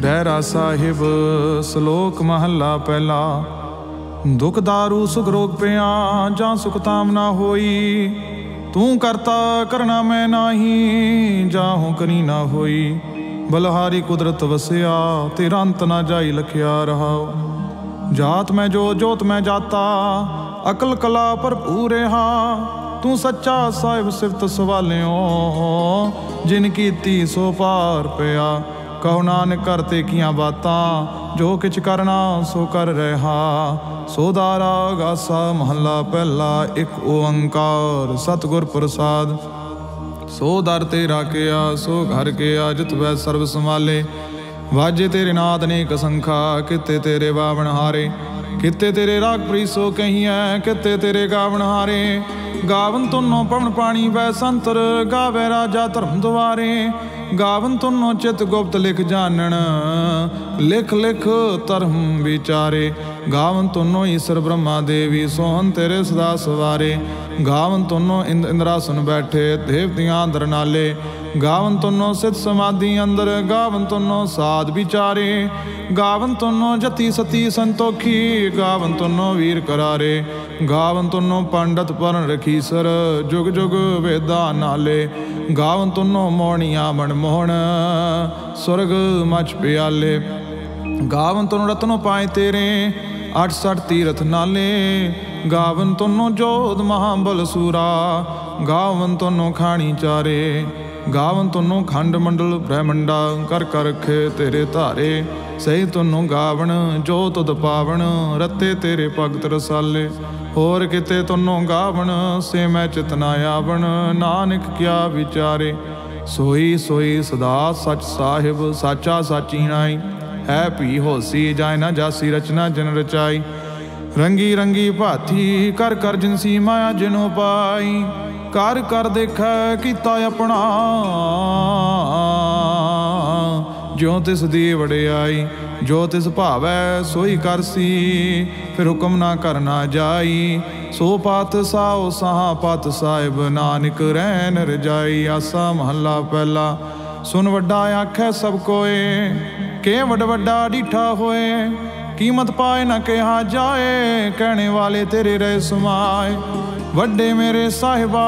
ਰਹਿਰਾ ਸਾਹਿਬ, ਸ਼ਲੋਕ ਮਹੱਲਾ ਪਹਿਲਾ। ਦੁਖ ਦਾਰੂ, ਸੁਖ ਰੋਗ ਪਿਆ, ਜਾਂ ਸੁਖ ਤਾਮ ਨਾ ਹੋਈ। ਤੂੰ ਕਰਤਾ ਕਰਨਾ ਮੈਂ ਨਾਹੀ ਜਾਹੂ ਕਰੀ ਨਾ ਹੋਈ। ਬਲਹਾਰੀ ਕੁਦਰਤ ਵਸਿਆ, ਤੇਰਾ ਅੰਤ ਨਾ ਜਾਈ ਲਖਿਆ ਰਹਾਓ ਜਾਤ ਮੈਂ ਜੋ, ਜੋਤ ਮੈਂ ਜਾਤਾ, ਅਕਲ ਕਲਾ ਭਰਪੂਰ ਰਹਾ। ਤੂੰ ਸੱਚਾ ਸਾਹਿਬ ਸਿਫਤ ਸਵਾਲਿਓ, ਜਿਨ ਕੀਤੀ ਸੋ ਪਾਰ ਪਿਆ। ਕਹੋ ਨਾਨਕ ਘਰ ਤੇ ਕੀਆਂ ਬਾਤਾਂ, ਜੋ ਕਿਛ ਕਰਨਾ ਸੋ ਕਰ ਰਹਾ। ਸੋਦਾਰਾ ਗਾਸਾ ਮਹੱਲਾ ਪਹਿਲਾ, ਇੱਕ ਓੰਕਾਰ ਸਤਿਗੁਰ ਪ੍ਰਸਾਦ। ਸੋ ਦਰ ਤੇ ਰਾਖਿਆ, ਸੋ ਘਰ ਕੇ ਆਜਤ ਵੈ ਸਰਬ ਸੰਭਾਲੇ। ਵਾਜੇ ਤੇਰੇ ਨਾਦ ਨੇ ਕਸੰਖਾ ਕਿਤੇ ਤੇਰੇ ਬਾਵਣ ਹਾਰੇ। ਕਿਤੇ ਤੇਰੇ ਰਾਗ ਪ੍ਰੀਸੋ ਕਹੀਐ, ਕਿਤੇ ਤੇਰੇ ਗਾਵਣ ਹਾਰੇ। ਗਾਵਨ ਤੁਨੋ ਪਵਨ ਪਾਣੀ ਵੈ ਸੰਤਰ, ਗਾਵੇ ਰਾਜਾ ਧਰਮ ਦੁਆਰੇ। ਗਾਵਨ ਤੁਨੋ ਚਿਤ ਗੁਪਤ ਲਿਖ ਜਾਣਨ, ਲਿਖ ਲਿਖ ਧਰਮ ਵਿਚਾਰੇ। ਗਾਵਨ ਤੁਨੋ ਈਸ਼ਰ ਬ੍ਰਹਮਾ ਦੇਵੀ ਸੋਹਨ ਤੇਰੇ ਸਦਾ ਸਵਾਰੇ। ਗਾਵਨ ਤੁਨੋ ਇੰਦ ਇੰਦਰਾਸਨ ਬੈਠੇ, ਦੇਵਤਿਆਂ ਅੰਦਰ ਨਾਲੇ। ਗਾਵਨ ਤੁਨੋ ਸਿਤ ਸਮਾਧੀ ਅੰਦਰ, ਗਾਵਨ ਤੁਨੋ ਸਾਧ ਵਿਚਾਰੇ। ਗਾਵਨ ਤੁਨੋ ਜਤੀ ਸਤੀ ਸੰਤੋਖੀ, ਗਾਵਨ ਤੁਨੋ ਵੀਰ ਕਰਾਰੇ। ਗਾਵਨ ਤੁਨੋ ਪੰਡਤ ਪਰਨ ਰਖੀ ਸਰ, ਜੁਗ ਜੁਗ ਵੇਦਾ ਨਾਲੇ। ਗਾਵਨ ਤੁਨੋ ਮੋਹਣੀਆਂ ਮਨ ਮੋਹਣ, ਸੁਰਗ ਮਚ ਪਿਆਲੇ। ਗਾਵਨ ਤੁਨੋ ਰਤਨੋ ਪਾਏ ਤੇਰੇ 68 ਤੀਰਥ ਨਾਲੇ। ਗਾਵਨ ਤੁਨੋ ਜੋਧ ਮਹਾਬਲ ਸੂਰਾ, ਗਾਵਨ ਤੁਨੋ ਖਾਣੀ ਚਾਰੇ। ਗਾਵਨ ਤੁਨੋ ਖੰਡ ਮੰਡਲ ਬ੍ਰਹਮੰਡਾ, ਕਰ ਕਰ ਰਖੇ ਤੇਰੇ ਧਾਰੇ। ਸਹੀ ਤੁਨੋ ਗਾਵਣ ਜੋ ਤੁਧ ਪਾਵਣ ਰਤੇ ਤੇਰੇ ਭਗਤ ਰਸਾਲੇ। ਹੋਰ ਕਿਤੇ ਤੁਨੋ ਗਾਵਣ ਸੇ ਮੈਂ ਚਿਤਨਾ ਆਵਣ, ਨਾਨਕ ਕਿਆ ਵਿਚਾਰੇ। ਸੋਈ ਸੋਈ ਸਦਾ ਸਚ ਸਾਹਿਬ, ਸਾਚਾ ਸਾਚੀ ਨਾਈ। ਹੈ ਭੀ ਹੋਸੀ, ਜਾਇ ਨਾ ਜਾਸੀ ਰਚਨਾ ਜਨ ਰਚਾਈ। ਰੰਗੀ ਰੰਗੀ ਭਾਥੀ ਕਰ ਕਰ ਜਿਨਸੀ ਮਾਇਆ ਜਿਨੋ ਪਾਈ। ਕਰ ਕਰ ਦੇਖੈ ਕੀਤਾ ਆਪਣਾ। ਜਿਉ ਤਿਸ ਦੀ ਵਡਿਆਈ ਜੋ ਤਿਸ ਭਾਵੈ ਸੋਈ ਕਰਸੀ, ਫਿਰ ਹੁਕਮ ਨਾ ਕਰਨਾ ਜਾਈ। ਸੋ ਪਾਤ ਸਾਉ ਸਾਹ ਪਤ ਸਾਹਿਬ, ਨਾਨਕ ਰਹਿਨ ਰਜਾਈ ਆਸਾ ਮਹੱਲਾ ਪਹਿਲਾ, ਸੁਨ ਵੱਡਾ ਆਖੈ ਸਭ ਕੋਏ। ਕੇ ਵੱਡ ਵੱਡਾ ਡੀਠਾ ਹੋਏ, ਕੀਮਤ ਪਾਏ ਨਾ ਕਿਹਾ ਜਾਏ। ਕਹਿਣੇ ਵਾਲੇ ਤੇਰੇ ਰਹਿ ਸਮਾਏ। ਵੱਡੇ ਮੇਰੇ ਸਾਹਿਬਾ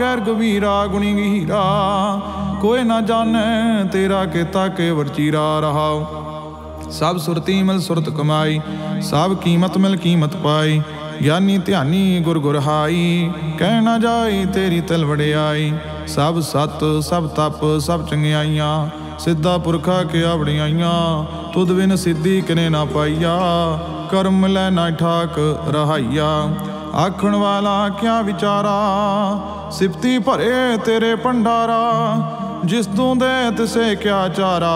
ਗੈਰ ਗਵੀਰਾ ਗੁਣੀ ਗਹੀਰਾ ਕੋਈ ਨਾ ਜਾਣੈ ਤੇਰਾ ਕੀਤਾ ਕੇ ਵਰਚੀਰਾ ਰਹਾਉ। ਸਭ ਸੁਰਤੀ ਮਿਲ ਸੁਰਤ ਕਮਾਈ, ਸਭ ਕੀਮਤ ਮਿਲ ਕੀਮਤ ਪਾਈ, ਗਿਆਨੀ ਧਿਆਨੀ ਗੁਰ ਗੁਰ ਹਾਈ, ਕਹਿ ਨਾ ਜਾਈ ਤੇਰੀ ਤਲ ਵੜਿਆਈ ਸਭ ਸਤ, ਸਭ ਤਪ, ਸਭ ਚੰਗਿਆਈਆਂ, ਸਿੱਧਾ ਪੁਰਖਾ ਕੇ ਆਵੜਿਆਈਆਂ ਤੁਧ ਬਿਨ ਸਿੱਧੀ ਕਿਨੇ ਨਾ ਪਾਈਆ, ਕਰਮ ਲੈ ਨਾ ਠਾਕ ਰਹਾਈਆ। ਆਖਣ ਵਾਲਾ ਕਿਆ ਵਿਚਾਰਾ? ਸਿਫਤੀ ਭਰੇ ਤੇਰੇ ਭੰਡਾਰਾ, ਜਿਸ ਤੂੰ ਦੇ ਤਿਸੇ ਕਿਆ ਚਾਰਾ?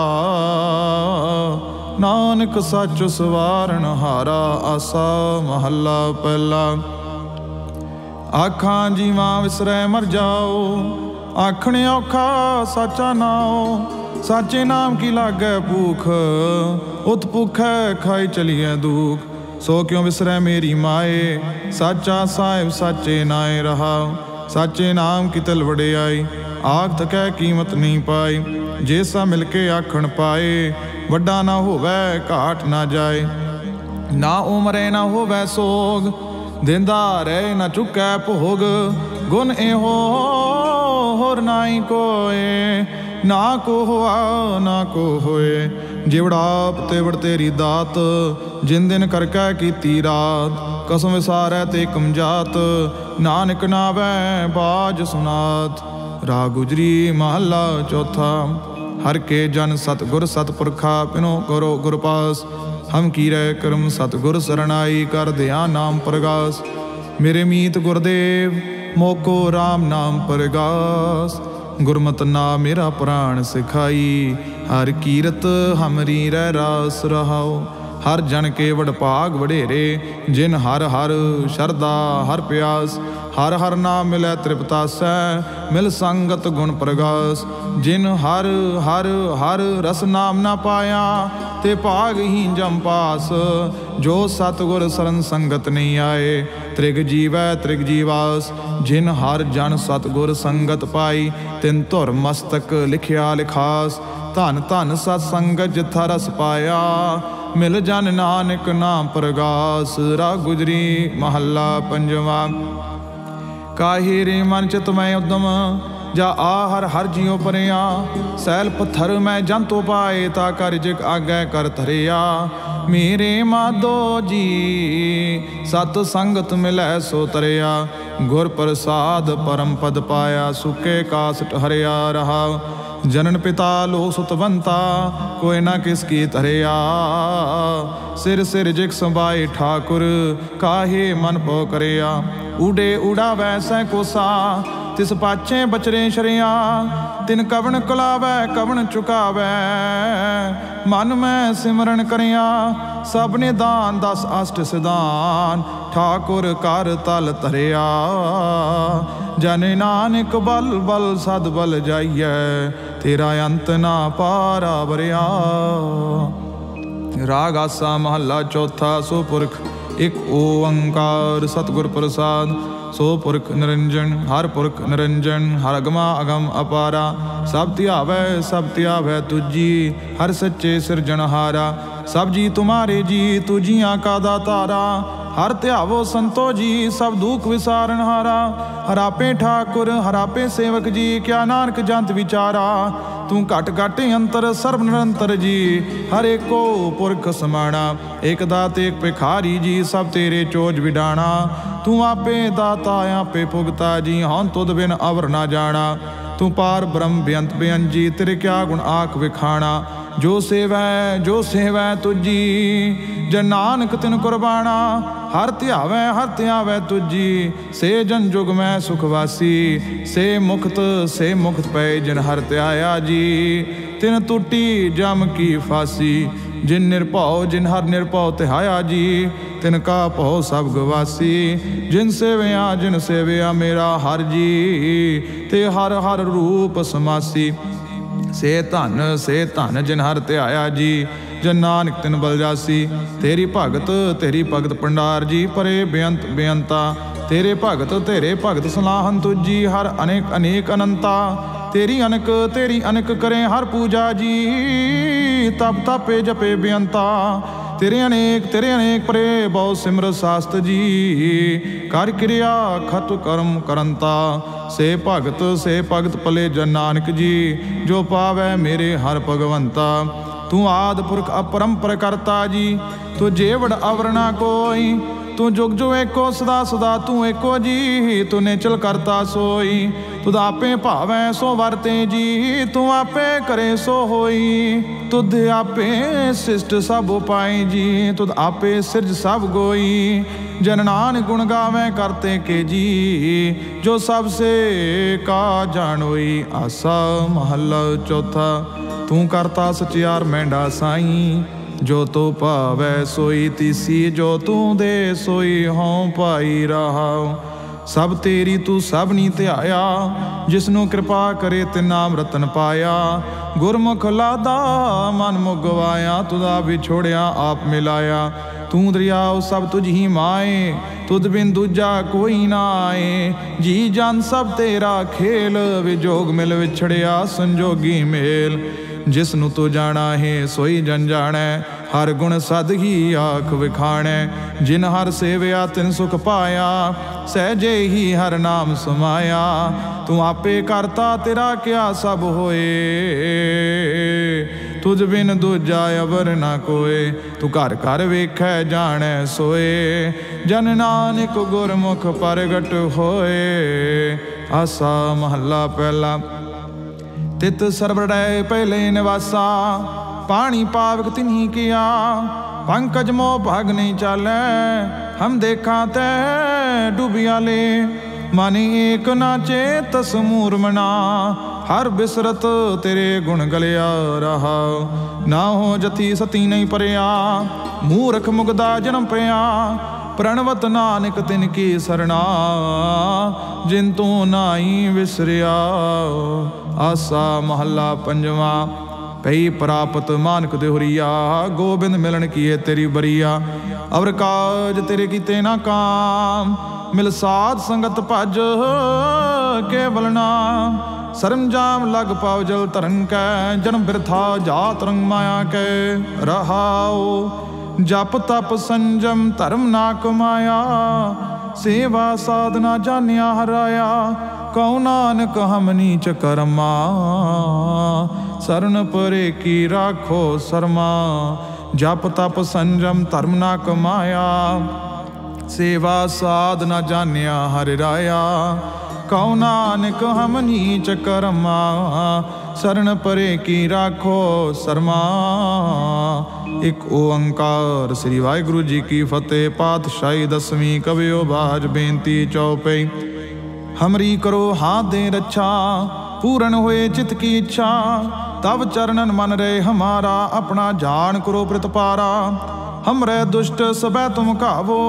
ਨਾਨਕ ਸੱਚ ਸਵਾਰਨ ਹਾਰਾ, ਆਸਾ ਮਹੱਲਾ ਪਹਿਲਾ। ਆਖਾਂ ਜੀਵਾਂ ਵਿਸਰੈ ਮਰ ਜਾਓ, ਆਖਣ ਔਖਾ ਸਾਚਾ ਨਾਓ ਸਾਚੇ ਨਾਮ ਕੀ ਲਾਗੈ ਭੂਖ ਉਤ ਭੁਖੈ ਖਾਈ ਚਲੀਐ ਦੁਖ। ਸੋ ਕਿਉ ਵਿਸਰੈ ਮੇਰੀ ਮਾਏ? ਸਾਚਾ ਸਾਹਿਬ ਸਾਚੇ ਨਾਏ ਰਹਾ। ਸਾਚੇ ਨਾਮ ਕੀ ਤਲ ਵੜਿਆਈ ਆਖ ਤਕੈ ਕੀਮਤ ਨਹੀਂ ਪਾਈ। ਜੇ ਸਾ ਮਿਲ ਕੇ ਆਖਣ ਪਾਏ, ਵੱਡਾ ਨਾ ਹੋਵੇ, ਘਾਟ ਨਾ ਜਾਏ। ਨਾ ਉਮਰੇ ਨਾ ਹੋਵੇ ਸੋਗ, ਦਿੰਦਾ ਰਹਿ ਨਾ ਚੁੱਕੈ ਭੋਗ। ਗੁਣ ਇਹੋ ਹੋਰ ਨਾਹੀ ਕੋਏ, ਨਾ ਕੋ ਹੋਆ ਨਾ ਕੋ ਹੋਏ ਜਿਵੜਾਪ ਤੇ ਵੜ ਤੇਰੀ ਦਾਤ, ਜਿਨ ਦਿਨ ਕਰਕੈ ਕੀਤੀ ਰਾਤ, ਕਸਮ ਵਿਸਾਰੈ ਤੇ ਕਮਜਾਤ ਨਾਨਕ ਨਾਵੈ ਬਾਜ ਸੁਨਾਤ। ਰਾ ਗੁਜਰੀ ਮਹੱਲਾ ਚੌਥਾ, ਹਰ ਕੇ ਜਨ ਸਤਗੁਰ ਸਤਪੁਰਖਾ, ਪਿਨੋ ਕਰੋ ਗੁਰਪਾਸ ਹਮ ਕੀਰੈ ਕਰਮ ਸਤਗੁਰ ਸਰਣਾਈ ਕਰ ਦਿਆ ਨਾਮ ਪ੍ਰਗਾਸ। ਮੇਰੇ ਮੀਤ ਗੁਰਦੇਵ, ਮੋਕੋ RAM ਨਾਮ ਪ੍ਰਗਾਸ। ਗੁਰਮਤਿ ਨਾ ਮੇਰਾ ਪ੍ਰਾਣ ਸਿਖਾਈ ਹਰ ਕੀਰਤ ਹਮਰੀ ਰਹਿ ਰਾਸ ਰਹਾਓ ਹਰ ਜਨ ਕੇ ਵਡ ਭਾਗ ਵਡੇਰੇ, ਜਿਨ ਹਰ ਹਰ ਸ਼ਰਦਾ ਹਰ ਪਿਆਸ, ਹਰ ਹਰ ਨਾਮ ਮਿਲੈ ਤ੍ਰਿਪਤਾਸੈ, ਮਿਲ ਸੰਗਤ ਗੁਣ ਪ੍ਰਗਾਸ, ਜਿਨ ਹਰ ਹਰ ਹਰ ਰਸ ਨਾਮ ਨਾ ਪਾਇਆ, ਤੇ ਭਾਗ ਹੀ ਜਮ ਪਾਸ, ਜੋ ਸਤਗੁਰ ਸਰਨ ਸੰਗਤ ਨਹੀਂ ਆਏ, ਤ੍ਰਿਗ ਜੀਵੈ ਤ੍ਰਿਗ ਜੀਵਾਸ, ਜਿਨ ਹਰ ਜਨ ਸਤਗੁਰ ਸੰਗਤ ਪਾਈ, ਤਿਨ ਧੁਰ ਮਸਤਕ ਲਿਖਿਆ ਲਿਖਾਸ ਧਨ ਧਨ ਸਤ ਸੰਗਤ ਜਿਥਾ ਰਸ ਪਾਇਆ, ਮਿਲ ਜਨ ਨਾਨਕ ਨਾਮ ਪ੍ਰਗਾਸ, ਰਾ ਗੁਜਰੀ ਮਹੱਲਾ ਪੰਜਵਾ। ਕਾਹੀ ਰੇ ਮਨ ਚਿਤ ਮੈਂ ਉਦਮ, ਜਾ ਆ ਹਰ ਹਰ ਜਿਉ ਪਰਿਆ, ਸੈਲ ਪੱਥਰ ਮੈਂ ਜੰਤੋ ਪਾਏ ਤਾ ਕਰ ਜਿਕ ਆਗੈ ਕਰ ਧਰਿਆ। ਮੇਰੇ ਮਾਦੋ ਜੀ, ਸਤ ਸੰਗਤ ਮਿਲੈ ਸੋ ਤਰਿਆ, ਗੁਰ ਪ੍ਰਸਾਦ ਪਰਮ ਪਦ ਪਾਇਆ, ਸੁਕੇ ਕਾਸਟ ਹਰਿਆ ਰਹਾ। ਜਨਨ ਪਿਤਾ ਲੋ ਸੁਤਵੰਤਾ, ਕੋਈ ਨਾ ਕਿਸ ਕੀ ਧਰਿਆ। ਸਿਰ ਸਿਰ ਜਿਕ ਸੰਭਾਈ ਠਾਕੁਰ, ਕਾਹੇ ਮਨ ਪੋ ਕਰਿਆ। ਉਡੇ ਊੜਾ ਵੈਸੈ ਕੋਸਾ, ਤਿਸ ਪਾਛੇ ਬਚਰੇ ਸ਼ਰਿਆ। ਤਿਨ ਕਵਣ ਕੁਲਾਵੈ, ਕਵਣ ਚੁਕਾਵੈ। ਮਨ ਮੈਂ ਸਿਮਰਨ ਕਰਿਆ, ਸਭ ਨੇ ਦਾਨ ਦਸ ਅਸ਼ਟ ਸਿਧਾਨ। ਠਾਕੁਰ ਕਰ ਤਲ ਧਰਿਆ। ਜਨ ਨਾਨਕ ਬਲ ਬਲ ਸਦ ਬਲ ਜਾਈਐ, ਤੇਰਾ ਅੰਤ ਨਾ ਪਾਰਾ ਬਰਿਆ ਰਾਗ ਆਸਾ ਮਹੱਲਾ ਚੌਥਾ, ਸੋ ਪੁਰਖ ਇਕ ਓੰਕਾਰ ਸਤਿਗੁਰ ਪ੍ਰਸਾਦ, ਸੋ ਪੁਰਖ ਨਿਰੰਜਨ, ਹਰ ਪੁਰਖ ਨਿਰੰਜਨ, ਹਰ ਅਗਮਾ ਅਗਮ ਅਪਾਰਾ। ਸਭ ਧਿਆਵੈ ਸਭ ਧਿਆਵੈ ਤੁਜੀ, ਹਰ ਸੱਚੇ ਸਿਰਜਣਹਾਰਾ। ਸਭ ਜੀ ਤੁਮਾਰੇ ਜੀ, ਤੁਜੀਆਂ ਕਾ ਦਾਤਾਰਾ ਹਰ ਧਿਆਵੋ ਸੰਤੋ ਜੀ, ਸਭ ਦੁਖ ਵਿਸਾਰਨ ਹਾਰਾ। ਹਰਾਪੇ ਠਾਕੁਰ ਹਰਾਪੇ ਸੇਵਕ ਜੀ, ਕਿਆ ਨਾਨਕ ਜੰਤ ਵਿਚਾਰਾ। ਤੂੰ ਘਟ ਘਟ ਅੰਤਰ, ਸਰਬ ਨਿਰੰਤਰ ਜੀ, ਹਰ ਏਕੋ ਪੁਰਖ ਸਮਾਣਾ। ਇਕ ਦਾਤ, ਏਕ ਭਿਖਾਰੀ ਜੀ, ਸਭ ਤੇਰੇ ਚੋਜ ਵਿਡਾਣਾ। ਤੂੰ ਆਪੇ ਦਾਤਾ, ਆਪੇ ਭੁਗਤਾ ਜੀ ਹਉ ਤੁਧ ਬਿਨ ਅਵਰ ਨਾ ਜਾਣਾ। ਤੂੰ ਪਾਰ ਬ੍ਰਹਮ ਬੇਅੰਤ ਜੀ ਤੇਰੇ ਕਿਆ ਗੁਣ ਆਖ ਵਿਖਾਣਾ। ਜੋ ਸੇਵੈ ਜੋ ਸੇਵੈ ਤੁਜੀ ਜਨ ਨਾਨਕ ਤਿਨ ਕੁਰਬਾਨਾ ਹਰ ਧਿਆਵੈ ਹਰ ਧਿਆਵੈ ਤੁਜੀ ਸੇ ਜਨ ਜੁਗ ਮੈਂ ਸੁਖ ਵਾਸੀ, ਸੇ ਮੁਕਤ ਸੇ ਮੁਕਤ ਪਏ ਜਿਨ ਹਰ ਧਿਆਇਆ ਜੀ। ਤਿਨ ਟੁੱਟੀ ਜਮ ਕੀ ਫਾਸੀ, ਜਿਨ ਨਿਰਭਉ, ਜਿਨ ਹਰ ਨਿਰਭਉ ਤਿਹਾਇਆ ਜੀ। ਤਿਨ ਕਾ ਭਉ ਸਭ ਗਵਾਸੀ, ਜਿਨ ਸੇਵਿਆ ਜਿਨ ਸੇਵਿਆ ਮੇਰਾ ਹਰ ਜੀ। ਤੇ ਹਰ ਹਰ ਰੂਪ ਸਮਾਸੀ, ਸੇ ਧਨ ਸੇ ਧਨ ਜਿਨ ਹਰ ਧਿਆਇਆ ਜੀ। ਜਨ ਨਾਨਕ ਤਿਨ ਬਲ ਜਾਸੀ, ਤੇਰੀ ਭਗਤ ਤੇਰੀ ਭਗਤ ਪੰਡਾਰ ਜੀ, ਪਰੇ ਬੇਅੰਤ ਬੇਅੰਤਾ। ਤੇਰੇ ਭਗਤ ਤੇਰੇ ਭਗਤ ਸਲਾਹਨ ਤੁਜੀ ਹਰ ਅਨੇਕ ਅਨੇਕ ਅਨੰਤਾ। ਤੇਰੀ ਅਨਕ ਤੇਰੀ ਅਨਕ ਕਰੇ ਹਰ ਪੂਜਾ ਜੀ, ਤਪ ਤਪੇ ਜਪੇ ਬੇਅੰਤਾ। ਤੇਰੇ ਅਨੇਕ ਤੇਰੇ ਅਨੇਕ ਪਰੇ ਬਹੁ ਸਿਮਰ ਸਾਸਤ ਜੀ, ਕਰ ਕਿਰਿਆ ਖਤ ਕਰਮ ਕਰੰਤਾ। ਸੇ ਭਗਤ ਸੇ ਭਗਤ ਪਲੇ ਜਨ ਨਾਨਕ ਜੀ, ਜੋ ਪਾਵੈ ਮੇਰੇ ਹਰ ਭਗਵੰਤਾ। ਤੂੰ ਆਦ ਪੁਰਖ ਅਪਰੰਪਰ ਕਰਤਾ ਜੀ, ਤੂੰ ਜੇਵੜ ਅਵਰਣਾ ਕੋਈ, ਤੂੰ ਜੁਗ ਜੁਗ ਏਕੋ ਸਦਾ ਸਦਾ ਤੂੰ ਏਕੋ ਜੀ, ਤੂੰ ਨੇਚਲ ਕਰਤਾ ਸੋਈ, ਤੂੰ ਆਪੇ ਭਾਵੈ ਸੋ ਵਰਤੇ ਜੀ, ਤੂੰ ਆਪੇ ਕਰੇ ਸੋ ਹੋਈ, ਤੁਧ ਆਪੇ ਸਿਸ਼ਟ ਸਭ ਉਪਾਈ ਜੀ, ਤੁਧ ਆਪੇ ਸਿਰਜ ਸਭ ਗੋਈ, ਜਨ ਨਾਨਕ ਗੁਣ ਗਾਵੇ ਕਰਤੇ ਕੇ ਜੀ, ਜੋ ਸਭ ਸੇ ਕਾ ਜਾਣੋਈ, ਆਸਾ ਮਹੱਲਾ ਚੌਥਾ ਤੂੰ ਕਰਤਾ ਸਚਿਆਰ ਮੈਂਡਾ ਸਾਈ। ਜੋ ਤੋ ਭਾਵੈ ਸੋਈ ਤਿਸੀ, ਜੋ ਤੂੰ ਦੇ ਸੋਈ ਹਉ ਪਾਈ ਰਹਾਉ ਸਭ ਤੇਰੀ ਤੂੰ ਸਭ ਨੀ ਧਿਆਇਆ ਜਿਸ ਨੂੰ ਕਿਰਪਾ ਕਰੇ ਤੇ ਨਾਮ ਰਤਨ ਪਾਇਆ। ਗੁਰਮੁਖ ਲਾਦਾ ਮਨ ਮੁਗਵਾਇਆ, ਤੁਦਾ ਵਿਛੋੜਿਆ ਆਪ ਮਿਲਾਇਆ। ਤੂੰ ਦਰਿਆਉ ਸਭ ਤੁਝ ਹੀ ਮਾਏ, ਤੁਧ ਬਿਨ ਦੂਜਾ ਕੋਈ ਨਾ ਆਏ। ਜੀ ਜਨ ਸਭ ਤੇਰਾ ਖੇਲ, ਵਿਜੋਗ ਮਿਲ ਵਿਛੜਿਆ, ਸੰਜੋਗੀ ਮੇਲ। ਜਿਸ ਨੂੰ ਤੂੰ ਜਾਣਾ ਹੈ, ਸੋਈ ਜਨ ਜਾਣੈ। ਹਰ ਗੁਣ ਸਦ ਹੀ ਆਖ ਵਿਖਾਣੈ। ਜਿਨ ਹਰ ਸੇਵਿਆ, ਤਿਨ ਸੁਖ ਪਾਇਆ। ਸਹਿਜੇ ਹੀ ਹਰ ਨਾਮ ਸਮਾਇਆ। ਤੂੰ ਆਪੇ ਕਰਤਾ, ਤੇਰਾ ਕਿਆ ਸਭ ਹੋਏ। ਤੁਝ ਬਿਨ ਦੂਜਾ ਅਵਰ ਨਾ ਕੋਏ। ਤੂੰ ਘਰ ਘਰ ਵੇਖੈ, ਜਾਣੈ, ਸੋਏ। ਜਨ ਨਾਨਕ ਗੁਰਮੁਖ ਪ੍ਰਗਟ ਹੋਏ। ਆਸਾ ਮਹੱਲਾ ਪਹਿਲਾ। ਤਿਤ ਸਰਵੜੈ ਪਹਿਲੇ ਨਿਵਾਸਾ, ਪਾਣੀ ਪਾਵਕ ਤਿਨਹੀ ਕੀਆ, ਪੰਕਜ ਮੋ ਭਾਗ ਨਹੀਂ ਚਾਲੈ, ਹਮ ਦੇਖਾਂ ਤੈ ਡੁਬਿਆ ਲੇ ਮਨ ਏਕ ਨਾ ਚੇਤ ਸਮੂਰ ਮਨਾ, ਹਰ ਬਿਸਰਤ ਤੇਰੇ ਗੁਣ ਗਲਿਆ ਰਹਾ, ਨਾ ਹੋ ਜਤੀ ਸਤੀ ਨਹੀਂ ਪਰਿਆ, ਮੂਰਖ ਮੁਗਦਾ ਜਨਮ ਪਿਆ, ਪ੍ਰਣਵਤ ਨਾਨਕ ਤਿਨ ਕੀ ਸਰਣਾ, ਜਿਨ ਤੂੰ ਨਾਹੀ ਵਿਸਰਿਆ। ਆਸਾ ਮਹੱਲਾ ਪੰਜਵਾਂ। ਪਈ ਪ੍ਰਾਪਤ ਮਾਨਕ ਤੇ ਹੁਰੀਆ ਗੋਬਿੰਦ ਮਿਲਣ ਕੀਏ ਤੇਰੀ ਬਰੀਆ। ਅਵਰ ਕਾਜ ਤੇਰੇ ਕੀਤੇ ਨਾ ਕਾਮ, ਮਿਲ ਸਾਧ ਸੰਗਤ ਭਜ ਕੇਵਲ ਨਾ ਸਰੰਜਾਮ ਲਗ ਪਾਉ ਜਲ ਤਰਨ ਕੈ, ਜਨਮ ਬਿਰਥਾ ਜਾਤ ਰੰਗ ਮਾਇਆ ਕੈ। ਰਹਾਉ, ਜਪ ਤਪ ਸੰਜਮ ਧਰਮ ਨਾ ਕਮਾਇਆ। ਸੇਵਾ ਸਾਧਨਾ ਜਾਣਿਆ ਹਰਾਇਆ। ਕਉ ਨਾਨਕ, ਹਮ ਨੀਚ ਕਰਮਾ। ਸਰਨ ਪਰੇ ਕੀ ਰਾਖੋ ਸਰਮਾ। ਜਪ ਤਪ ਸੰਜਮ ਧਰਮ ਨਾ ਕਮਾਇਆ। ਸੇਵਾ ਸਾਧ ਨਾ ਜਾਣਿਆ ਹਰਿ ਰਾਇਆ। ਕਉ ਨਾਨਕ, ਹਮ ਨੀਚ ਕਰਮਾ। ਸਰਨ ਪਰੇ ਕੀ ਰਾਖੋ ਸਰਮਾ। ਇਕ ਓੰਕਾਰ ਸ੍ਰੀ ਵਾਹਿਗੁਰੂ ਜੀ ਕੀ ਫਤਿਹ। ਪਾਤਸ਼ਾਹੀ ਦਸਵੀਂ ਕਵਿਓ ਬਾਜ ਬੇਨਤੀ ਚਉਪਈ ਹਮਰੀ ਕਰੋ ਹਾਥ ਦੇ ਰੱਛਾ, ਪੂਰਨ ਹੋਏ ਚਿਤ ਕੀ ਇੱਛਾ। ਤਬ ਚਰਨਨ ਮਨ ਰੇ ਹਮਾਰਾ, ਆਪਣਾ ਜਾਣ ਕਰੋ ਪ੍ਰਤਪਾਰਾ ਹਮਰੇ ਦੁਸ਼ਟ ਸਬੈ ਤੁਮ ਕਾਵੋ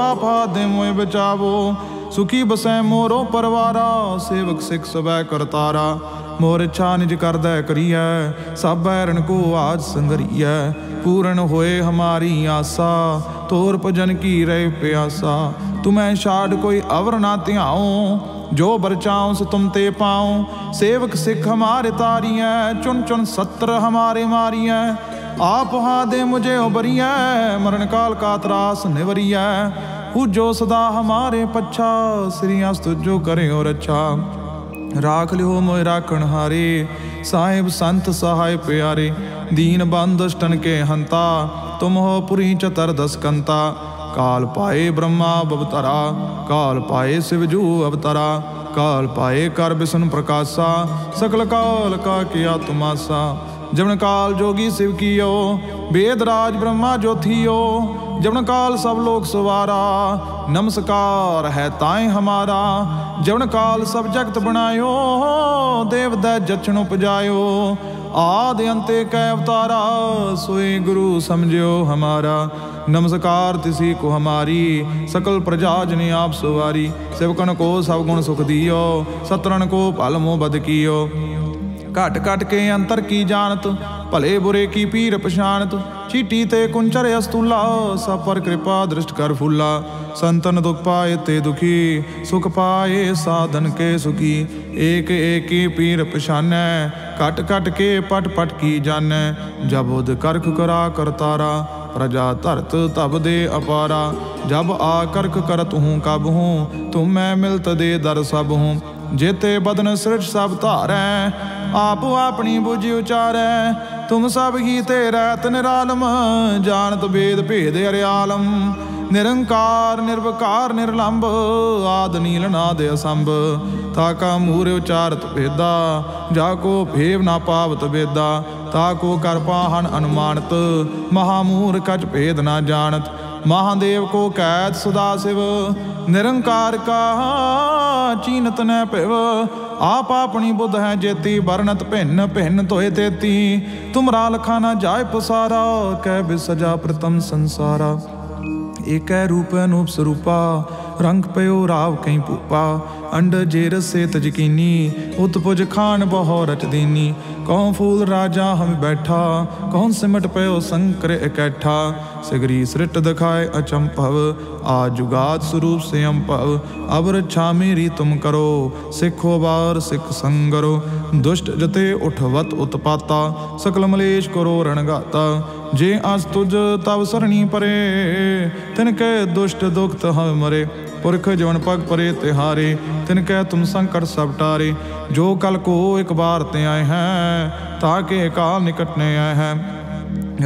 ਆਪਾ ਦੇ ਮੋਇ ਬਚਾਵੋ। ਸੁਖੀ ਬਸੈ ਮੋਰੋ ਪਰਵਾਰਾ, ਸੇਵਕ ਸਿਖ ਸਬੈ ਕਰਤਾਰਾ ਮੋਰ ਇੱਛਾ ਨਿਜ ਕਰਦਾ ਕਰੀਐ ਸਭ ਬੈਰਨ ਕੋ ਆਜ ਸੰਗਰੀਐ ਪੂਰਨ ਹੋਏ ਹਮਾਰੀ ਆਸਾ ਤੋਰ ਭਜਨ ਕੀ ਰਹਿ ਪਿਆਸਾ? ਤੁਮੈ ਛਾੜ ਕੋਈ ਅਵਰ ਨਾ ਧਿਆਉ, ਜੋ ਬਰਚਾਉ ਸ ਤੁਮ ਤੇ ਪਾਉ। ਸੇਵਕ ਸਿੱਖ ਹਮਾਰੇ ਤਾਰੀਐ, ਚੁਣ ਚੁਣ ਸਤਰ ਹਮਾਰੇ ਮਾਰੀਐ। ਆਪ ਹਾ ਦੇ ਮੁਝੇ ਉਬਰੀਐ ਮਰਨ ਕਾਲ ਕਾ ਤਰਾਸ ਨਿਵਰੀਐ। ਜੋ ਸਦਾ ਹਮਾਰੇ ਪੱਛਾ ਸ੍ਰੀ ਅਸਤ ਜੋ ਕਰਿਓ ਰੱਛਾ। ਰਾਖ ਲਿਓ ਮੋਇ ਰਾਖਣ ਹਾਰੇ, ਸਾਹਿਬ ਸੰਤ ਸਹਾਇ ਪਿਆਰੇ। ਦੀਨ ਬੰਦਸ਼ਟਨ ਕੇ ਹੰਤਾ ਤੁਮ ਹੋ ਪੁਰੀ ਚਤਰ ਦਸ ਕੰਤਾ ਕਾਲ ਪਾਏ ਬ੍ਰਹਮਾ ਬਵਤਰਾ ਕਾਲ ਪਾਏ ਸਿਵਜੂ ਅਵਤਰਾ, ਕਾਲ ਪਾਏ ਕਰ ਬਿਸ਼ਨ ਪ੍ਰਕਾਸ਼ਾ, ਸਕਲ ਕਾਲ ਕਾ ਕੀਆ ਤੁਮਾਸਾ। ਜਵਨ ਕਾਲ ਜੋਗੀ ਸਿਵ ਕੀਓ ਵੇਦ ਰਾਜ ਬ੍ਰਹਮਾ ਜੋਥੀਓ, ਜਵਨ ਕਾਲ ਸਭ ਲੋਕ ਸਵਾਰਾ, ਨਮਸਕਾਰ ਹੈ ਤਾਏ ਹਮਾਰਾ। ਜਵਨ ਕਾਲ ਸਭ ਜਗਤ ਬਣਾਇਓ, ਦੇਵ ਦਾ ਜਚਨ ਉਪਜਾਇਓ ਆਦ ਅੰਤੇ ਕੈ ਅਵਤਾਰਾ, ਸੋਈ ਗੁਰੂ ਸਮਝਿਓ ਹਮਾਰਾ। ਨਮਸਕਾਰ ਤਿਸੀ ਕੋ ਹਮਾਰੀ, ਸਕਲ ਪ੍ਰਜਾ ਜਨੇ ਆਪ ਸੁਵਾਰੀ। ਸਿਵਕਨ ਕੋ ਸਭ ਗੁਣ ਸੁਖ ਦਿਓ ਸਤਰਨ ਕੋ ਭਲ ਮੋ ਬਦ ਕੀਓ। ਘਟ ਘਟ ਕੇ ਅੰਤਰ ਕੀ ਜਾਣਤ ਭਲੇ ਬੁਰੇ ਕੀ ਪੀਰ ਪਛਾਨਤ ਚੀਟੀ ਤੇ ਕੁੰਚਰ ਅਸਤੂਲਾ ਸਭ ਪਰ ਕਿਰਪਾ ਦ੍ਰਿਸ਼ਟ ਕਰ ਫੁੱਲਾ। ਸੰਤਨ ਦੁਖ ਪਾਏ ਤੇ ਦੁਖੀ, ਸੁਖ ਪਾਏ ਸਾਧਨ ਕੇ ਸੁਖੀ। ਏਕ ਏਕੀ ਪੀਰ ਪਛਾਨੈ, ਘਟ ਘਟ ਕੇ ਪਟ ਪਟ ਕੀ ਜਾਣੈ। ਜਬ ਉਦ ਕਰਖ ਕਰਾ ਕਰਤਾਰਾ ਪ੍ਰਜਾ ਧਰਤ ਤਬ ਦੇ ਅਪਾਰਾ। ਜਬ ਆ ਕਰਖ ਕਰਤ ਹੂੰ ਕਬ ਹੂੰ, ਤੁਮ ਮੈਂ ਮਿਲਤ ਦੇ ਦਰ ਸਭ ਹੂੰ। ਜੇਤੇ ਬਦਨ ਸ੍ਰਿਸ਼ ਸਭ ਧਾਰੈ, ਆਪ ਆਪਣੀ ਬੁਝ ਉਚਾਰੈ। ਤੁਮ ਸਭ ਹੀ ਰਹਿਤ ਨਿਰਾਲਮ ਜਾਣਤ ਬੇਦ ਭੇਦ ਅਰਿਆਲਮ ਨਿਰੰਕਾਰ ਨਿਰਵਕਾਰ ਨਿਰਲੰਭ ਆਦ ਨੀਲ ਨਾਦ ਅਸੰਭ ਤਾ ਕਾ ਮੂਰ ਉਚਾਰਤ ਭੇਦਾ ਜਾ ਕੋ ਭੇਵ ਨਾ ਪਾਵਤ ਵੇਦਾ ਤਾ ਕੋ ਕਰ ਪਾਹਨ ਅਨੁਮਾਨਤ ਮਹਾ ਕਚ ਭੇਦ ਨਾ ਜਾਣਤ ਮਹਾਦੇਵ ਕੋ ਕੈਦ ਸਦਾ ਸਿਵ ਨਿਰੰਕਾਰ ਕਾ ਚੀਨਤ ਨੈ ਭਿਵ, ਆਪ ਆਪਣੀ ਬੁੱਧ ਹੈ ਜੇਤੀ, ਵਰਣਤ ਭਿੰਨ ਭਿੰਨ ਤੋਏ ਤੇਤੀ। ਤੁਮਰਾ ਲਖਾ ਨਾ ਜਾਏ ਪਸਾਰਾ, ਕਹਿ ਬਿਸਜਾ ਪ੍ਰਤਮ ਸੰਸਾਰਾ। ਏਕੈ ਰੂਪ ਅਨੂਪ ਸਰੂਪਾ, ਰੰਗ ਪਇਓ ਰਾਵ ਕਈ ਪੂਪਾ ਅੰਡ ਜੇ ਰਸੇ ਤਜਕੀਨੀ ਉਤਪੁਜ ਖਾਨ ਬਹੁ ਰਚ ਦੀਨੀ। ਕੌਣ ਫੂਲ ਰਾਜਾ ਹਮ ਬੈਠਾ, ਕੌਣ ਸਿਮਟ ਪਇਓ ਸੰਕਰ ਇਕੱਠਾ। ਸਿਗਰੀ ਸ੍ਰਿਟ ਦਿਖਾਏ ਅਚੰਭਵ ਆ ਜੁਗਾਤ ਸਰੂਪ ਸੇ ਅੰਭਵ ਅਬ ਰਛਾ ਮੇਰੀ ਤੁਮ ਕਰੋ, ਸਿੱਖੋ ਬਾਰ ਸਿੱਖ ਸੰਗਰੋ। ਦੁਸ਼ਟ ਜਤੇ ਉਠਵਤ ਉਤਪਾਤਾ, ਸਕਲ ਮਲੇਸ਼ ਕਰੋ ਰਣਗਾਤਾ। ਜੇ ਅਸ ਤੁਜ ਤਬ ਸਰਣੀ ਪਰੇ, ਤਿਨ ਕੈ ਦੁਸ਼ਟ ਦੁਖਤ ਹਮ ਮਰੇ। ਪੁਰਖ ਜਵਨ ਪਗ ਪਰੇ ਤਿਹਾਰੇ, ਤਿਨ ਕੈ ਤੁਮ ਸੰਕਟ ਸਭ ਟਾਰੇ। ਜੋ ਕਲ ਕੋ ਇੱਕ ਬਾਰ ਤੇ ਆਏ ਹੈ ਤਾਕੇ ਕਾਲ ਨਿਕਟ ਨੇ ਆਏ ਹੈ।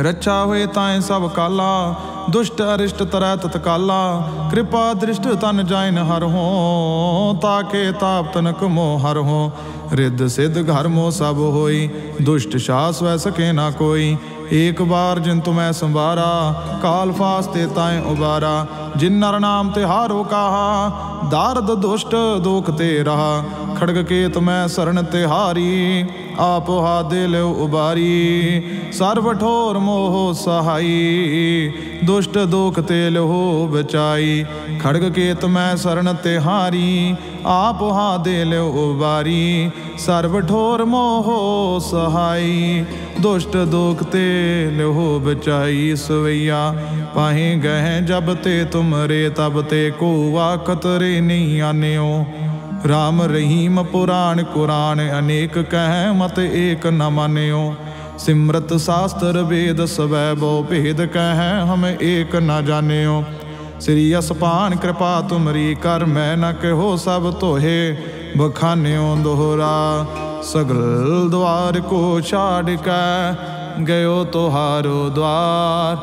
ਰੱਛਾ ਹੋਏ ਤਾਏ ਸਭ ਕਾਲਾ ਦੁਸ਼ਟ ਅਰਿਸ਼ਟ ਤਰੈ ਤਤਕਾਲਾ, ਕਿਰਪਾ ਦ੍ਰਿਸ਼ਟ ਤਨ ਜਾਇਨ ਹਰ ਹੋ, ਤਾਕੇ ਤਾਪ ਤਨਕ ਮੋ ਹਰ ਹੋ। ਰਿੱਧ ਸਿੱਧ ਘਰ ਮੋ ਸਭ ਹੋਈ, ਦੁਸ਼ਟ ਸ਼ਾਸ ਵੈ ਸਕੇ ਨਾ ਕੋਈ। ਏਕ ਵਾਰ ਜਿਨ ਤੁਮੈ ਸੰਵਾਰਾ, ਕਾਲ ਫਾਸਤੇ ਤਾਏ ਉਬਾਰਾ। ਜਿਨ ਨਰ ਨਾਮ ਤੇ ਹਾਰੋ ਕਾਹਾ, ਦਾਰਦ ਦੁਸ਼ਟ ਦੁਖ ਤੇ ਰਹਾ। ਖੜਗ ਕੇ ਤੁਮੈ ਸਰਣ ਤੇ ਹਾਰੀ ਆਪ ਹਾ ਦੇ ਉਬਾਰੀ, ਸਰਬ ਠੋਰ ਮੋਹ ਸਹਾਈ। ਦੁਸ਼ਟ ਦੁਖ ਤੇ ਲਹੋ ਬਚਾਈ, ਖੜਗ ਕੇ ਮੈਂ ਸਰਨ ਤੇ ਹਾਰੀ। ਆਪ ਹਾ ਦੇ ਉਬਾਰੀ, ਸਰਬ ਠੋਰ ਮੋਹ ਸਹਾਈ। ਦੁਸ਼ਟ ਦੁਖ ਤੇ ਲਹੋ ਬਚਾਈ, ਸਵਈਆ ਪਾਹੇ ਗਹਿ ਜਬ ਤੇ ਤੁਮਰੇ, ਤਬ ਤੇ ਕੋ ਵਾਖਤ ਰੇ ਨਹੀਂ ਆਨਿਓ। ਰਾਮ ਰਹੀਮ ਪੁਰਾਣ ਕੁਰਾਨ, ਅਨੇਕ ਕਹਿ ਮਤ ਏਕ ਨ ਮਾਨਿਓ। ਸਿਮਰਤ ਸਾਸਤਰ ਵੇਦ ਸਵੈ ਬੋ ਭੇਦ ਕਹਿ ਹਮ ਏਕ ਨ ਜਾਣਿਓ। ਸ੍ਰੀ ਅਸਪਾਨ ਕਿਰਪਾ ਤੁਮਰੀ ਕਰ, ਮੈਂ ਨ ਕਹੋ ਸਭ ਤੋਹੇ ਬਖਾਨਿਓ ਦੋਹਰਾ, ਸਗਲ ਦਵਾਰ ਕੋ ਛਾੜ ਕੇ ਗਇਓ ਤੁਹਾਰੋ ਦਵਾਰ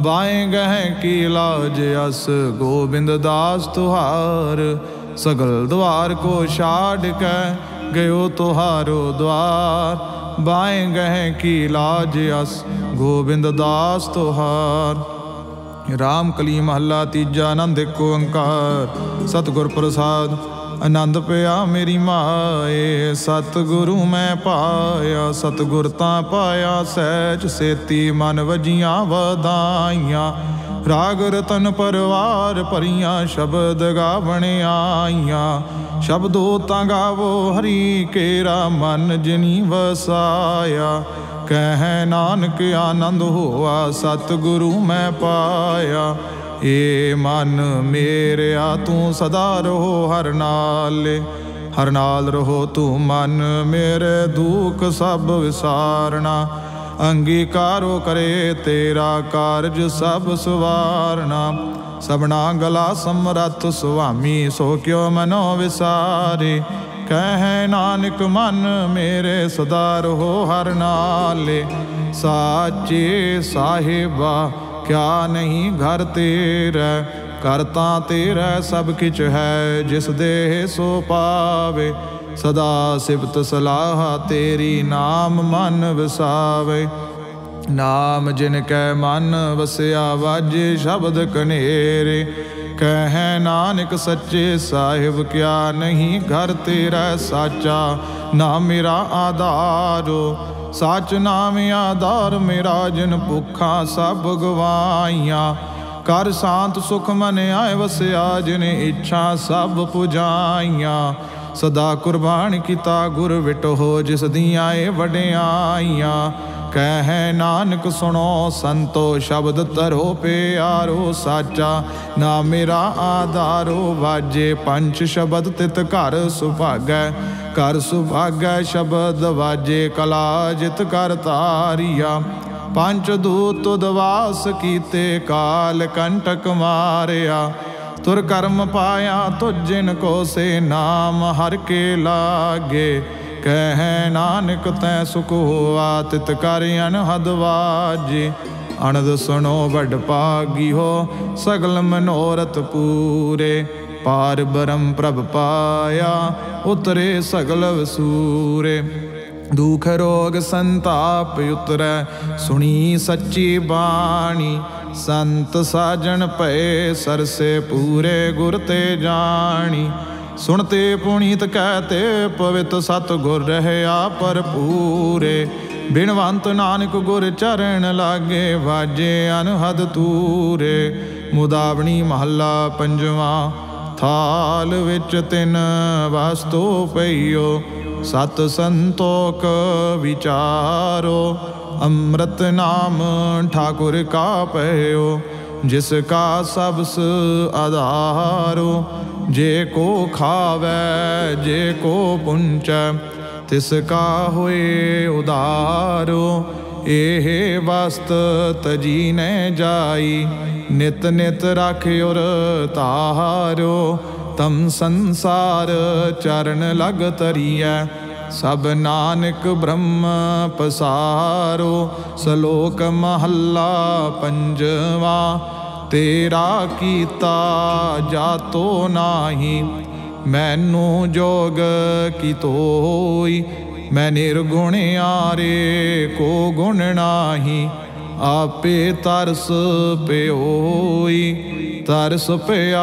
ਬਾਏ ਗਹਿ ਕੀ ਲਾਜ ਅਸ, ਗੋਬਿੰਦ ਦਾਸ ਤੁਹਾਰ। ਸਗਲ ਦਵਾਰ ਕੋ ਛਾੜ ਕੇ ਗਇਓ ਤੁਹਾਰੋ ਦਵਾਰ। ਬਾਏ ਗਹਿ ਕੀ ਲਾਜ ਅਸ, ਗੋਬਿੰਦ ਦਾਸ ਤੁਹਾਰ। ਰਾਮ ਕਲੀ ਮਹੱਲਾ ਤੀਜਾ ਆਨੰਦ ਇੱਕ ਓੰਕਾਰ ਸਤਿਗੁਰ ਪ੍ਰਸਾਦ, ਆਨੰਦ ਪਿਆ ਮੇਰੀ ਮਾਏ। ਸਤਿਗੁਰੂ ਮੈਂ ਪਾਇਆ, ਸਤਿਗੁਰ ਤਾਂ ਪਾਇਆ ਸਹਿਜ ਸੇਤੀ। ਮਨ ਵਜੀਆਂ ਵਧਾਈਆਂ ਰਾਗ ਰਤਨ ਪਰਵਾਰ ਭਰੀਆਂ ਸ਼ਬਦ ਗਾਵਣ ਆਈਆਂ। ਸ਼ਬਦੋ ਤਾਂ ਗਾਵੋ ਹਰੀ ਕੇਰਾ ਮਨ ਜਿਨੀ ਵਸਾਇਆ। ਕਹਿ ਨਾਨਕ ਆਨੰਦ ਹੋਆ, ਸਤਿਗੁਰੂ ਮੈਂ ਪਾਇਆ। ਏ ਮਨ ਮੇਰਿਆ, ਤੂੰ ਸਦਾ ਰਹੋ ਹਰ ਨਾਲ। ਹਰ ਨਾਲ ਰਹੋ ਤੂੰ ਮਨ ਮੇਰੇ, ਦੁੱਖ ਸਭ ਵਿਸਾਰਣਾ ਅੰਗੀਕਾਰੋ ਕਰੇ ਤੇਰਾ ਕਾਰਜ ਸਭ ਸਵਾਰਣਾ ਸਬਨਾ ਗਲਾ ਸਮਰੱਥ ਸੁਆਮੀ, ਸੋ ਕਿਉ ਮਨੋ ਵਿਸਾਰੇ। ਕਹਿ ਨਾਨਕ ਮਨ ਮੇਰੇ ਸਦਾ ਰਹੋ ਹਰ ਨਾਲੇ। ਸਾਚੇ ਸਾਹਿਬਾ, ਕਿਆ ਨਹੀਂ ਘਰ ਤੇਰਾ। ਕਰਤਾ ਤੇਰਾ ਸਭ ਕਿਛ ਹੈ, ਜਿਸ ਦੇ ਸੋ ਪਾਵੇ। ਸਦਾ ਸਿਫਤ ਸਲਾਹ ਤੇਰੀ ਨਾਮ ਮਨ ਵਸਾਵੇ। ਨਾਮ ਜਿਨ ਕੈ ਮਨ ਵਸਿਆ, ਵਾਜੇ ਸ਼ਬਦ ਕਨੇਰੇ। ਕਹਿ ਨਾਨਕ ਸੱਚੇ ਸਾਹਿਬ, ਕਿਆ ਨਹੀਂ ਘਰ ਤੇਰਾ ਸਾਚਾ? ਨਾ ਮੇਰਾ ਆਧਾਰੋ, ਸੱਚ ਨਾਮ ਆਧਾਰ, ਮੇਰਾ ਜਿਨ ਭੁੱਖਾ ਸਭ ਗਵਾਈਆਂ ਕਰ ਸ਼ਾਂਤ ਸੁਖ ਮਨ ਆਏ ਵਸਿਆ, ਜਿਨ ਇੱਛਾ ਸਭ ਪੁਜਾਈਆਂ। ਸਦਾ ਕੁਰਬਾਨ ਕੀਤਾ ਗੁਰ ਵਿਟੋ, ਜਿਸ ਦੀਆਂ ਏ ਵਡਿਆਈਆਂ। ਕਹਿ ਨਾਨਕ ਸੁਣੋ, ਸੰਤੋ ਸ਼ਬਦ ਤਰੋ ਪਿਆਰੋ ਸਾਚਾ। ਨਾ ਮੇਰਾ ਆਧਾਰੋ ਵਾਜੇ, ਪੰਜ ਸ਼ਬਦ ਤਿਤ ਘਰ ਸੁਭਾਗੈ। ਕਰ ਸੁਭਾਗੈ ਸ਼ਬਦ ਵਾਜੇ, ਕਲਾ ਜਿਤ ਕਰ ਤਾਰੀਆ। ਪੰਜ ਦੂਤ ਦਵਾਸ ਕੀਤੇ, ਕਾਲ ਕੰਟਕ ਮਾਰਿਆ। ਤੁਰ ਕਰਮ ਪਾਇਆ ਤੁਜਿਨ ਕੋ ਸੇ ਨਾਮ ਹਰ ਕੇ ਲਾਗੇ। ਕਹਿ ਨਾਨਕ ਤੈ ਸੁਖ ਹੋਆ, ਤਿਤ ਕਰ ਅਨਹਦ ਵਾਜੇ। ਅਨੰਦ ਸੁਣੋ ਵੱਡ ਪਾਗੀ ਹੋ ਸਗਲ ਮਨੋਰਥ ਪੂਰੇ। ਪਾਰ ਬਰਮ ਪ੍ਰਭ ਪਾਇਆ, ਉਤਰੇ ਸਗਲ ਵਸੂਰੇ। ਦੁਖ ਰੋਗ ਸੰਤਾਪ ਉਤਰੈ ਸੁਣੀ ਸੱਚੀ ਬਾਣੀ ਸੰਤ ਸਾਜਣ ਭਏ ਸਰਸੇ ਪੂਰੇ ਗੁਰ ਤੇ ਜਾਣੀ ਸੁਣਤੇ ਪੁਨੀਤ ਕਹਤੇ ਪਵਿੱਤ ਸਤ ਗੁਰ ਰਹਿਆ ਭਰਪੂਰੇ ਬਿਨਵੰਤ ਨਾਨਕ ਗੁਰ ਚਰਨ ਲਾਗੇ ਵਾਜੇ ਅਨਹਦ ਤੂਰੇ ਮੁਦਾਵਣੀ ਮਹੱਲਾ ਪੰਜਵਾ ਥਾਲ ਵਿੱਚ ਤਿੰਨ ਵਸਤੂ ਪਈਓ ਸਤ ਸੰਤੋਖ ਵਿਚਾਰੋ, ਅੰਮ੍ਰਿਤ ਨਾਮ ਠਾਕੁਰ ਕਾ ਪਇਓ ਜਿਸ ਕਾ ਸਬਸ ਆਧਾਰੋ, ਜੇ ਕੋ ਖਾਵੇ, ਜੇ ਕੋ ਪੁੰਚੈ, ਤਿਸ ਕਾ ਹੋਏ ਉਦਾਰੋ ਇਹ ਵਸਤ ਤਜੀ ਨੈ ਜਾਈ, ਨਿਤ ਨਿਤ ਰਾਖਿਉਰ ਤਾਹਾਰੋ ਤਮ ਸੰਸਾਰ ਚਰਨ ਲਗ ਤਰੀਐ ਸਭ ਨਾਨਕ ਬ੍ਰਹਮ ਪਸਾਰੋ, ਸ਼ਲੋਕ ਮਹੱਲਾ ਪੰਜਵਾ, ਤੇਰਾ ਕੀਤਾ ਜਾਤੋ ਨਾਹੀ, ਮੈਨੂੰ ਜੋਗ ਕੀ ਤੋਈ, ਮੈਂ ਨਿਰਗੁਣ ਆਰੇ ਕੋ ਗੁਣ ਨਾਹੀ। ਆਪੇ ਤਰਸ ਪਿਓਈ, ਤਰਸ ਪਿਆ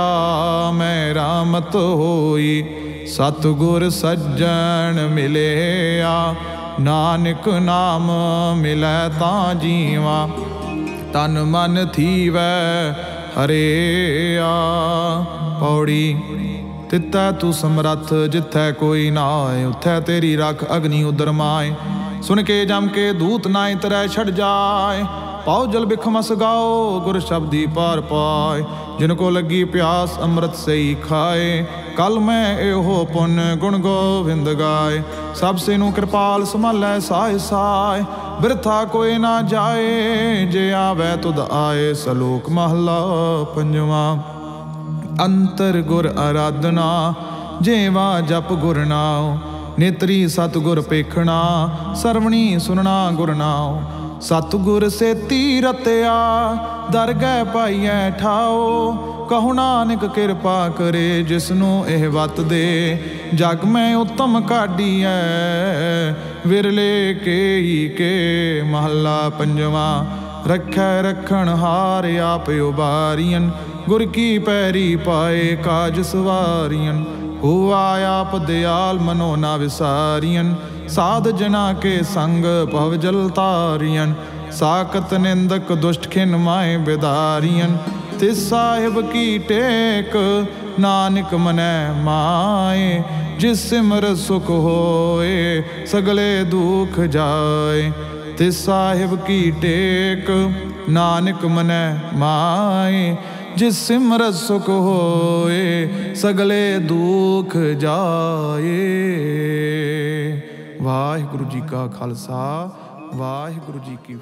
ਮੈਂ ਰਾਮਤ ਹੋਈ। ਸਤਗੁਰ ਸੱਜਣ ਮਿਲਿਆ, ਨਾਨਕ ਨਾਮ ਮਿਲੈ ਤਾਂ ਜੀਵਾ। ਤਨ ਮਨ ਥੀਵੈ ਹਰੇਆ। ਪੌੜੀ, ਤਿੱਤੈ ਤੂੰ ਸਮਰੱਥ, ਜਿੱਥੈ ਕੋਈ ਨਾ ਆਏ ਉਥੈ ਤੇਰੀ ਰੱਖ ਅਗਨੀ ਉਦਰ ਮਾਏ। ਸੁਣ ਕੇ ਜਮ ਕੇ ਦੂਤ ਨਾਇ ਤਰੈ ਛੜ ਜਾਏ। ਪਾਉ ਜਲ ਬਿਖਮਸ ਗਾਓ, ਗੁਰ ਸ਼ਬਦੀ ਪਾਰ ਪਾਏ। ਜਿਨ ਕੋ ਲੱਗੀ ਪਿਆਸ ਅੰਮ੍ਰਿਤ ਸਈ ਖਾਏ, ਕਲ ਮੈਂ ਇਹੋ ਪੁੰਨ ਗੁਣ ਗੋਵਿੰਦ ਗਾਏ। ਸਭ ਸੇ ਨੂੰ ਕਿਰਪਾਲ ਸੰਭਾਲੈ ਸਾਇ ਸਾਇ ਬਿਰਥਾ ਕੋਈ ਨਾ ਜਾਏ, ਜੇ ਆਵੇ ਤੁਧ ਆਏ ਸਲੋਕ ਮਹਲਾ ਪੰਜਵਾ। ਅੰਤਰ ਗੁਰ ਅਰਾਧਨਾ, ਜੇਵਾ ਜਪ ਗੁਰ ਨਾਉ। ਨੇਤਰੀ ਸਤਗੁਰ ਪੇਖਣਾ ਸਰਵਣੀ ਸੁਨਣਾ ਗੁਰ ਨਾਉ। ਸਤਗੁਰ ਸੇਤੀ ਰਤਿਆ ਦਰਗਹਿ ਪਾਈਐ ਠਾਓ। ਕਹੋ ਨਾਨਕ ਕਿਰਪਾ ਕਰੇ ਜਿਸਨੂੰ ਇਹ ਵਤ ਦੇ। ਜਗ ਮੈਂ ਉਤਮ ਕਾਢੀਐ, ਵਿਰਲੇ ਕੇਈ ਕੇ ਮਹੱਲਾ ਪੰਜਵਾ। ਰੱਖੈ ਰਖਣ ਹਾਰ ਆਪ ਉਬਾਰੀਆਂ ਗੁਰ ਕੀ ਪੈਰੀ ਪਾਏ ਕਾਜ ਸਵਾਰੀਆਂ ਹੁਆ ਆਪ ਦਿਆਲ ਮਨੋ ਨਾ ਵਿਸਾਰੀਆਂ ਸਾਧ ਜਨਾ ਕੇ ਸੰਗ ਭਵ ਜਲ ਤਾਰੀਆਂ ਸ਼ਾਕਤ ਨਿੰਦਕ ਦੁਸ਼ਟ ਖਿਨ ਮਾਏ ਬਿਦਾਰੀਆਂ ਤਿਸ ਸਾਹਿਬ ਕੀ ਟੇਕ, ਨਾਨਕ ਮਨੈ ਮਾਏ। ਜਿਸ ਸਿਮਰ ਸੁਖ ਹੋਏ, ਸਗਲੇ ਦੁਖ ਜਾਏ। ਤਿਸ ਸਾਹਿਬ ਕੀ ਟੇਕ, ਨਾਨਕ ਮਨੈ ਮਾਏ। ਜਿਸ ਸਿਮਰਤ ਸੁਖ ਹੋਏ ਸਗਲੇ ਦੁਖ ਜਾਏ। ਵਾਹਿਗੁਰੂ ਜੀ ਕਾ ਖਾਲਸਾ ਵਾਹਿਗੁਰੂ ਜੀ ਕੀ